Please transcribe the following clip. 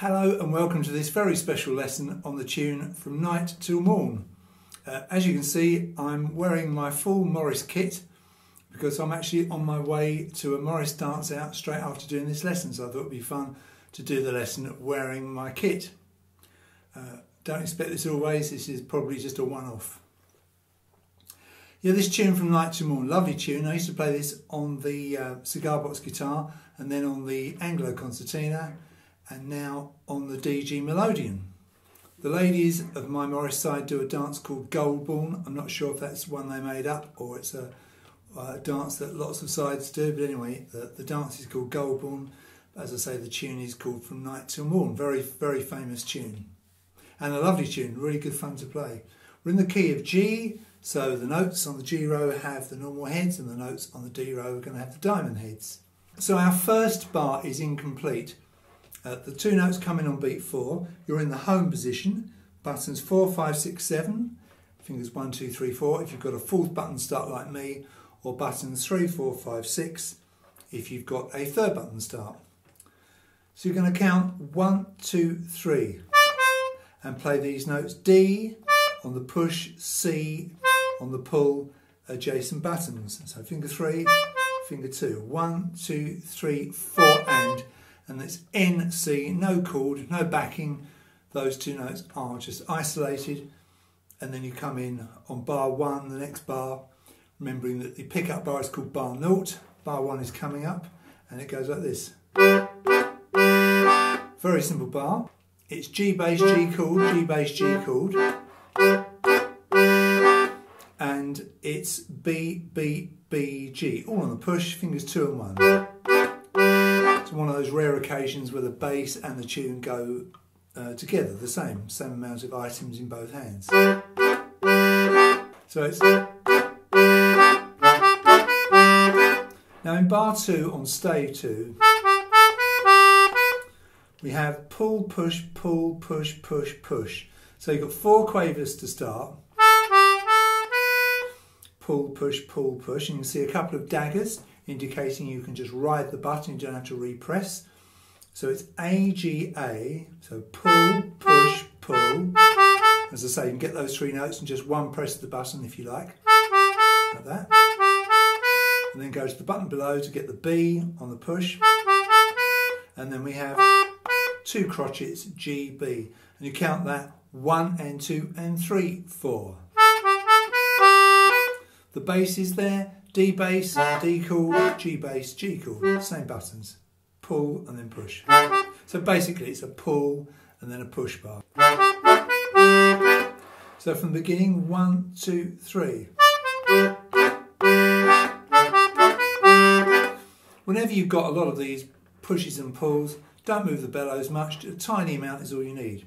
Hello and welcome to this very special lesson on the tune From Night Till Morn. Uh, as you can see I'm wearing my full Morris kit because I'm actually on my way to a Morris dance out straight after doing this lesson so I thought it would be fun to do the lesson wearing my kit. Uh, don't expect this always, this is probably just a one-off. Yeah, this tune from Night to Morn, lovely tune. I used to play this on the uh, cigar box guitar and then on the Anglo concertina and now on the DG Melodeon. The ladies of my Morris side do a dance called Goldborn. I'm not sure if that's one they made up or it's a, a dance that lots of sides do, but anyway, the, the dance is called Goldborn. As I say, the tune is called From Night Till Morn. Very, very famous tune. And a lovely tune, really good fun to play. We're in the key of G, so the notes on the G row have the normal heads and the notes on the D row are going to have the diamond heads. So our first bar is incomplete. Uh, the two notes come in on beat four. You're in the home position. Buttons four, five, six, seven. Fingers one, two, three, four. If you've got a fourth button start like me, or buttons three, four, five, six. If you've got a third button start. So you're going to count one, two, three, and play these notes D on the push, C on the pull, adjacent buttons. So finger three, finger two. One, two, three, four, and and it's N, C, no chord, no backing. Those two notes are just isolated. And then you come in on bar one, the next bar, remembering that the pickup bar is called bar naught. Bar one is coming up and it goes like this. Very simple bar. It's G bass, G chord, G bass, G chord. And it's B, B, B, G. All on the push, fingers two and one. It's one of those rare occasions where the bass and the tune go uh, together, the same, same amount of items in both hands. So it's... Now in bar two on stave two, we have pull, push, pull, push, push, push. So you've got four quavers to start. Pull, push, pull, push. And you can see a couple of daggers indicating you can just ride the button, you don't have to repress. So it's A, G, A, so pull, push, pull. As I say, you can get those three notes and just one press of the button if you like, like that. And then go to the button below to get the B on the push. And then we have two crotchets, G, B. And you count that one and two and three, four. The bass is there, D bass, D chord, G bass, G chord, same buttons. Pull and then push. So basically it's a pull and then a push bar. So from the beginning, one, two, three. Whenever you've got a lot of these pushes and pulls, don't move the bellows much, a tiny amount is all you need.